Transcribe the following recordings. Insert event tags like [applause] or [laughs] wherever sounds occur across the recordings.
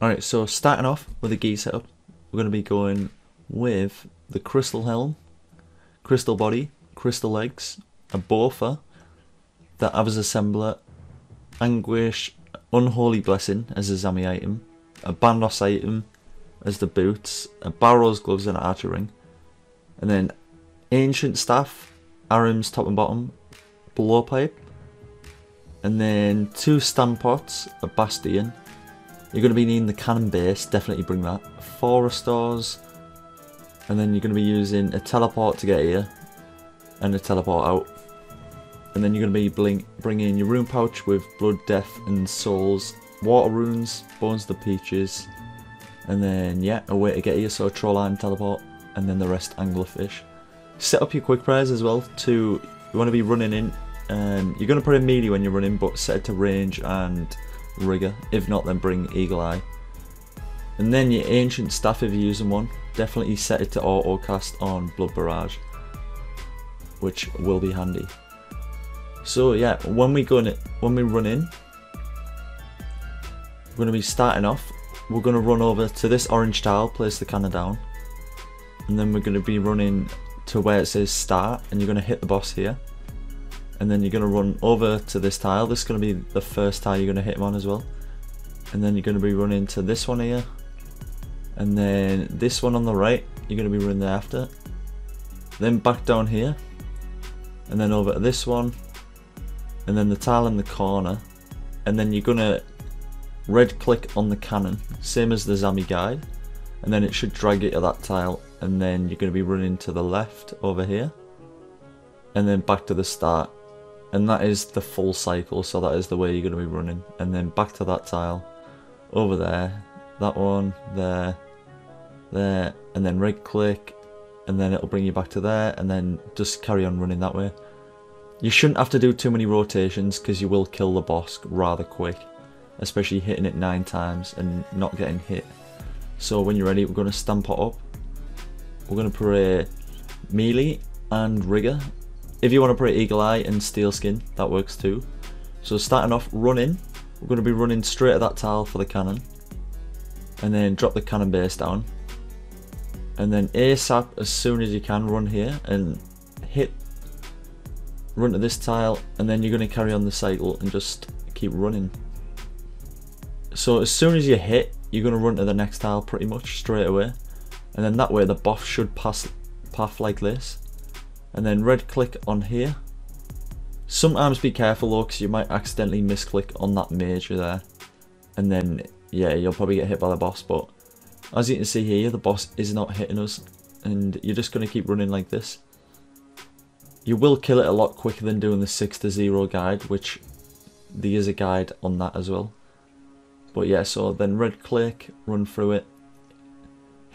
Alright, so starting off with the gi setup, we're going to be going with the crystal helm, crystal body, crystal legs, a Bowfa, the Ava's assembler, anguish, unholy blessing as a Zammy item, a Bandos item as the boots, a Barrow's gloves and an archer ring, and then ancient staff, Ahrim's top and bottom, blowpipe, and then two stam pots, a bastion. You're going to be needing the cannon base, definitely bring that. Four restores, and then you're going to be using a teleport to get here, and a teleport out. And then you're going to be bring, bringing your rune pouch with blood, death, and souls, water runes, bones to peaches, and then yeah, a way to get here, so Trollheim teleport, and then the rest anglerfish. Set up your quick prayers as well to you want to be running in um, you're going to put in melee when you're running, but set it to range and rigor. If not, then bring Eagle Eye. And then your Ancient Staff, if you're using one, definitely set it to auto cast on Blood Barrage, which will be handy. So yeah, when we go in, when we run in, we're going to be starting off. We're going to run over to this orange tile, place the cannon down, and then we're going to be running to where it says start, and you're going to hit the boss here and then you're going to run over to this tile. This is going to be the first tile you're going to hit him on as well. And then you're going to be running to this one here. And then this one on the right, you're going to be running there after. Then back down here. And then over to this one. And then the tile in the corner. And then you're going to red click on the cannon, same as the Zammy guide. And then it should drag it to that tile. And then you're going to be running to the left over here. And then back to the start and that is the full cycle so that is the way you're going to be running. And then back to that tile. Over there that one there there and then right click and then it'll bring you back to there and then just carry on running that way. You shouldn't have to do too many rotations because you will kill the boss rather quick especially hitting it nine times and not getting hit. So when you're ready we're going to stamp it up. We're going to pray melee and rigor if you want to put Eagle Eye and Steel Skin, that works too. So starting off running, we're going to be running straight at that tile for the cannon. And then drop the cannon base down. And then ASAP, as soon as you can, run here and hit, run to this tile. And then you're going to carry on the cycle and just keep running. So as soon as you hit, you're going to run to the next tile pretty much straight away. And then that way the buff should pass path like this and then red click on here. Sometimes be careful though because you might accidentally misclick on that major there and then yeah you'll probably get hit by the boss but as you can see here the boss is not hitting us and you're just going to keep running like this. You will kill it a lot quicker than doing the 6 to 0 guide which there is a guide on that as well. But yeah so then red click, run through it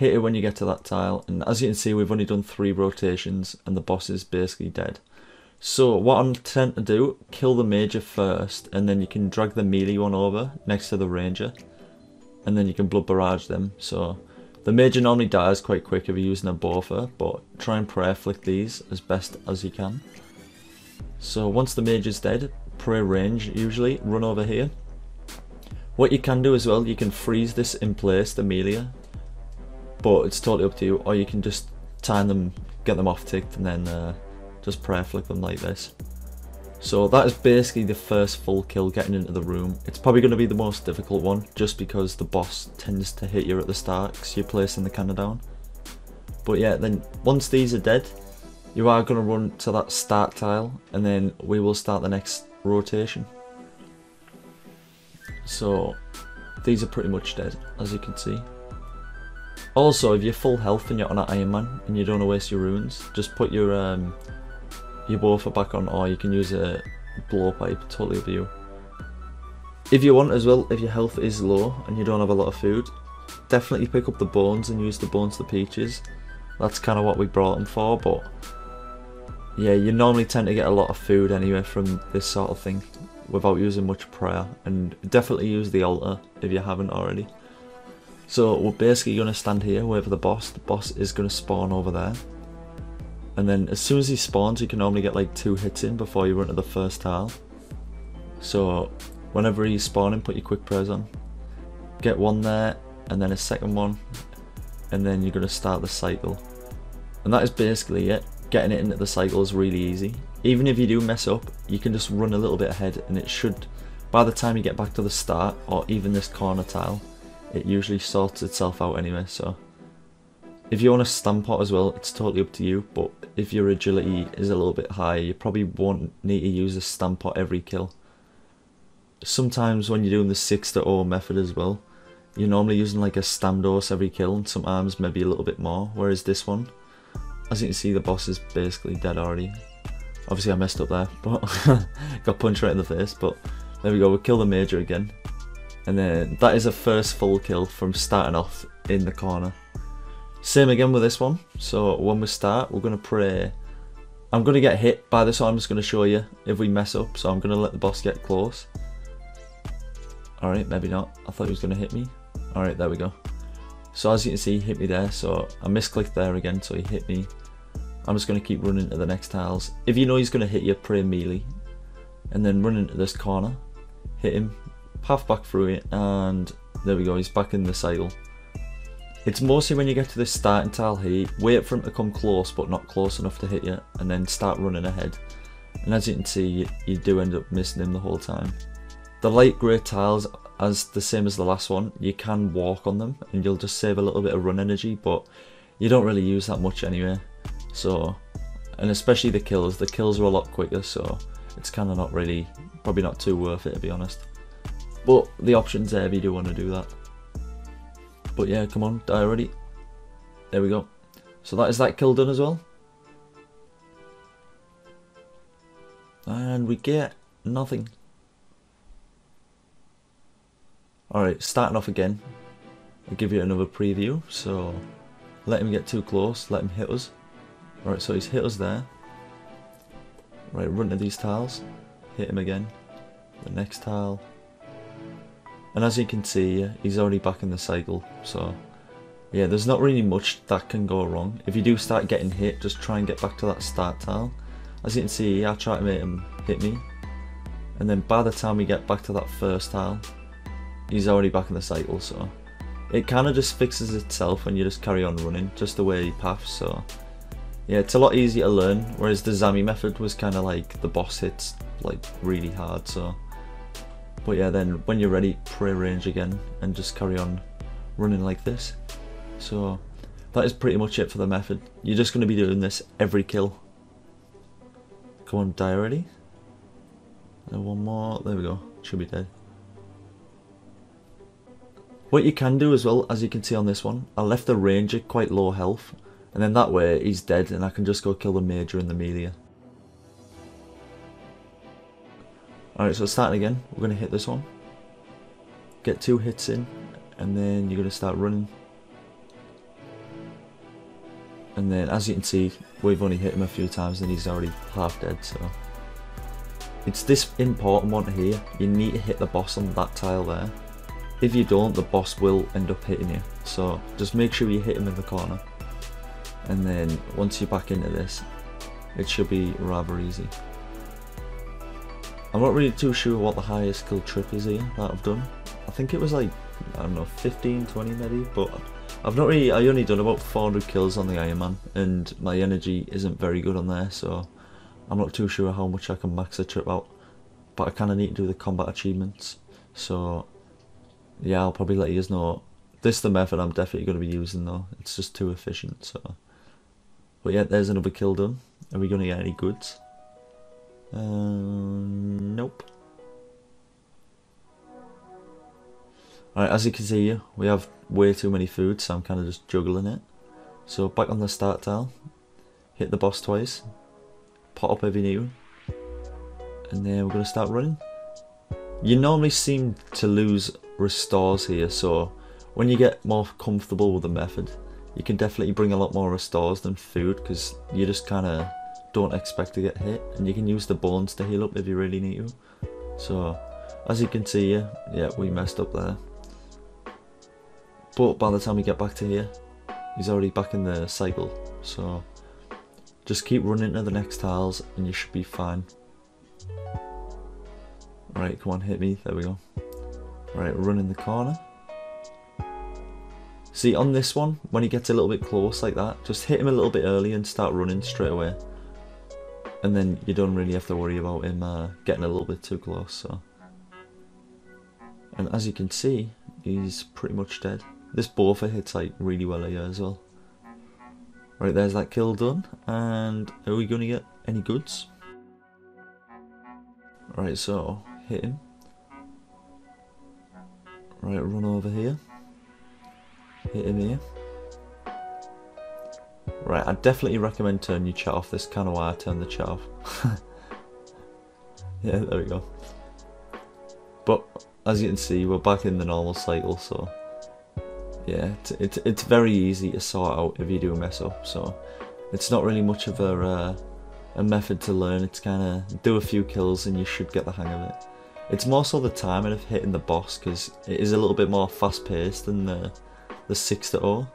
hit it when you get to that tile and as you can see we've only done three rotations and the boss is basically dead. So what I'm tend to do kill the major first and then you can drag the melee one over next to the ranger and then you can blood barrage them. So the major normally dies quite quick if you're using a Bowfa but try and prayer flick these as best as you can. So once the major's dead prayer range usually run over here. What you can do as well you can freeze this in place the melee but it's totally up to you. Or you can just time them get them off ticked and then uh, just prayer flick them like this. So that is basically the first full kill getting into the room. It's probably going to be the most difficult one just because the boss tends to hit you at the start because you're placing the cannon down. But yeah then once these are dead you are going to run to that start tile and then we will start the next rotation. So these are pretty much dead as you can see also, if you're full health and you're on an Iron Man and you don't want to waste your runes, just put your um, your Bowfa back on or you can use a blowpipe, totally up to you. If you want as well, if your health is low and you don't have a lot of food, definitely pick up the bones and use the bones to peaches. That's kind of what we brought them for, but yeah, you normally tend to get a lot of food anyway from this sort of thing without using much prayer and definitely use the altar if you haven't already. So we're basically going to stand here, wherever the boss, the boss is going to spawn over there. And then as soon as he spawns, you can normally get like two hits in before you run to the first tile. So whenever he's spawning, put your quick prayers on. get one there, and then a second one, and then you're going to start the cycle. And that is basically it. Getting it into the cycle is really easy. Even if you do mess up, you can just run a little bit ahead and it should, by the time you get back to the start, or even this corner tile, it usually sorts itself out anyway, so. If you want a stam pot as well, it's totally up to you, but if your agility is a little bit higher, you probably won't need to use a stam pot every kill. Sometimes when you're doing the 6 to 0 method as well, you're normally using like a stam dose every kill and sometimes maybe a little bit more, whereas this one, as you can see the boss is basically dead already. Obviously I messed up there, but [laughs] got punched right in the face, but there we go, we'll kill the major again. And then that is a first full kill from starting off in the corner. Same again with this one. So when we start, we're going to pray. I'm going to get hit by this, so I'm just going to show you if we mess up. So I'm going to let the boss get close. Alright, maybe not. I thought he was going to hit me. Alright, there we go. So as you can see, hit me there. So I misclicked there again, so he hit me. I'm just going to keep running to the next tiles. If you know he's going to hit you, pray melee. And then run into this corner. Hit him, half back through it and there we go, he's back in the cycle. It's mostly when you get to this starting tile here, wait for him to come close but not close enough to hit you and then start running ahead. And as you can see, you, you do end up missing him the whole time. The light grey tiles, as the same as the last one, you can walk on them and you'll just save a little bit of run energy but you don't really use that much anyway. So, and especially the kills, the kills are a lot quicker so it's kind of not really, probably not too worth it to be honest. But the option's there if you do want to do that. But yeah, come on, die already. There we go. So that is that kill done as well. And we get nothing. Alright, starting off again. I'll give you another preview. So let him get too close, let him hit us. Alright, so he's hit us there. Right, run to these tiles. Hit him again. The next tile. And as you can see, he's already back in the cycle, so yeah, there's not really much that can go wrong. If you do start getting hit, just try and get back to that start tile. As you can see, I try to make him hit me, and then by the time we get back to that first tile, he's already back in the cycle, so it kind of just fixes itself when you just carry on running, just the way he paths, so yeah, it's a lot easier to learn, whereas the Zammy method was kind of like the boss hits like really hard, so but yeah, then when you're ready, pre-arrange again and just carry on running like this. So that is pretty much it for the method. You're just going to be doing this every kill. Come on, die already. And one more. There we go. Should be dead. What you can do as well, as you can see on this one, I left the ranger quite low health. And then that way he's dead and I can just go kill the major and the melee. Alright, so starting again, we're going to hit this one. Get two hits in, and then you're going to start running. And then, as you can see, we've only hit him a few times and he's already half dead, so... It's this important one here, you need to hit the boss on that tile there. If you don't, the boss will end up hitting you, so just make sure you hit him in the corner. And then, once you're back into this, it should be rather easy. I'm not really too sure what the highest kill trip is here that I've done. I think it was like, I don't know, 15, 20 maybe, but I've not really, I only done about 400 kills on the Iron Man, and my energy isn't very good on there, so I'm not too sure how much I can max a trip out. But I kind of need to do the combat achievements, so yeah, I'll probably let you know. This is the method I'm definitely going to be using though, it's just too efficient, so. But yeah, there's another kill done. Are we going to get any goods? Um, nope. Alright, as you can see here, we have way too many food, so I'm kind of just juggling it. So back on the start tile, hit the boss twice, pot up every new, and then we're going to start running. You normally seem to lose restores here, so when you get more comfortable with the method, you can definitely bring a lot more restores than food, because you just kind of don't expect to get hit. And you can use the bones to heal up if you really need to. So as you can see yeah, yeah we messed up there. But by the time we get back to here he's already back in the cycle. So just keep running to the next tiles and you should be fine. Right come on hit me. There we go. Right run in the corner. See, on this one, when he gets a little bit close like that, just hit him a little bit early and start running straight away. And then you don't really have to worry about him uh, getting a little bit too close, so... And as you can see, he's pretty much dead. This bowfa hits like really well here as well. Right, there's that kill done. And are we going to get any goods? Right, so, hit him. Right, run over here. Hit him here. Right, I definitely recommend turning your chat off. This kind of why I turn the chat off. [laughs] yeah, there we go. But as you can see, we're back in the normal cycle, so yeah, it's, it's, it's very easy to sort out if you do mess up. So it's not really much of a uh, a method to learn. It's kind of do a few kills and you should get the hang of it. It's more so the timing of hitting the boss because it is a little bit more fast paced than the the six to zero.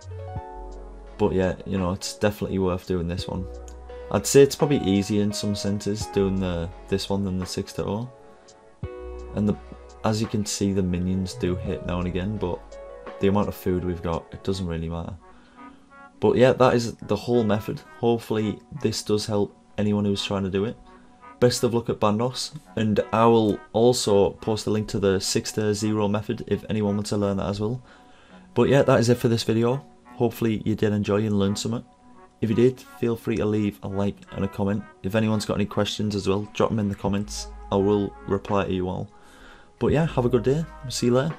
But yeah, you know, it's definitely worth doing this one. I'd say it's probably easier in some senses doing the this one than the six to zero. And the as you can see, the minions do hit now and again, but the amount of food we've got, it doesn't really matter. But yeah, that is the whole method. Hopefully this does help anyone who's trying to do it. Best of luck at Bandos, and I will also post a link to the 6 to 0 method if anyone wants to learn that as well. But yeah, that is it for this video. Hopefully you did enjoy and learn something. If you did, feel free to leave a like and a comment. If anyone's got any questions as well, drop them in the comments. I will reply to you all. But yeah, have a good day. See you later.